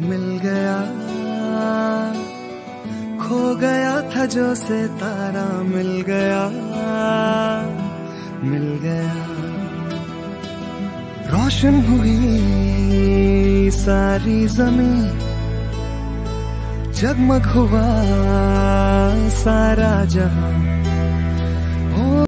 मिल गया। खो गया था जो से तारा मिल गया। मिल गया। रोशन हुई सारी ज़मीन। जगमग हुआ सारा जहाँ